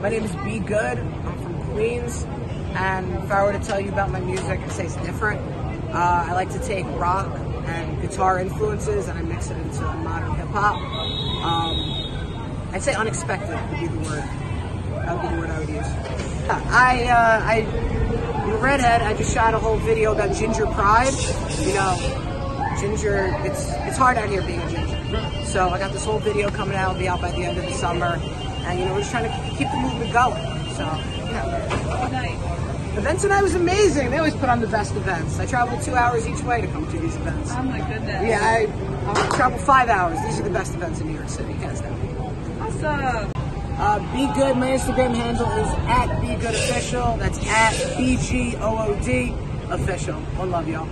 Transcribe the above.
My name is B. Good. I'm from Queens. And if I were to tell you about my music, I'd say it's different. Uh, I like to take rock and guitar influences and I mix it into modern hip hop. Um, I'd say unexpected would be the word. That would be the word I would use. I, uh, I, I'm a redhead. I just shot a whole video about ginger pride. You know, ginger, it's, it's hard out here being a ginger. So I got this whole video coming out, it'll be out by the end of the summer. And, you know, we're just trying to keep the movement going. So, yeah. Night. Event tonight was amazing. They always put on the best events. I traveled two hours each way to come to these events. Oh my goodness. Yeah, I, I traveled five hours. These are the best events in New York City, hands down. Awesome. Uh, B. Good, my Instagram handle is at Be Good Official. That's at B G O O D Official. One love, y'all.